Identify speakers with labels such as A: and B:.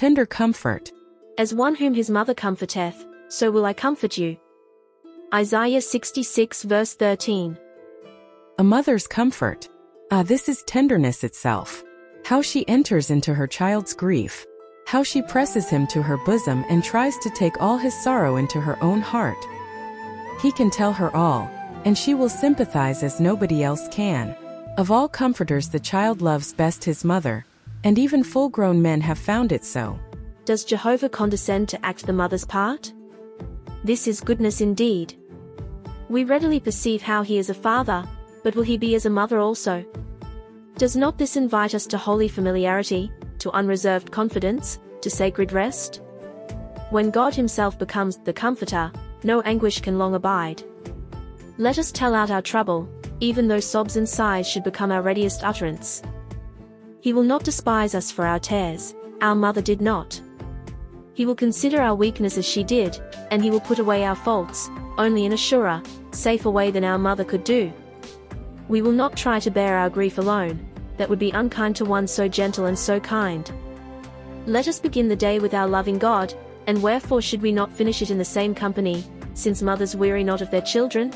A: tender comfort.
B: As one whom his mother comforteth, so will I comfort you. Isaiah 66 verse 13.
A: A mother's comfort. Ah, this is tenderness itself. How she enters into her child's grief. How she presses him to her bosom and tries to take all his sorrow into her own heart. He can tell her all, and she will sympathize as nobody else can. Of all comforters the child loves best his mother, and even full-grown men have found it so.
B: Does Jehovah condescend to act the mother's part? This is goodness indeed. We readily perceive how he is a father, but will he be as a mother also? Does not this invite us to holy familiarity, to unreserved confidence, to sacred rest? When God himself becomes the comforter, no anguish can long abide. Let us tell out our trouble, even though sobs and sighs should become our readiest utterance. He will not despise us for our tears, our mother did not. He will consider our weakness as she did, and he will put away our faults, only in a surer, safer way than our mother could do. We will not try to bear our grief alone, that would be unkind to one so gentle and so kind. Let us begin the day with our loving God, and wherefore should we not finish it in the same company, since mothers weary not of their children?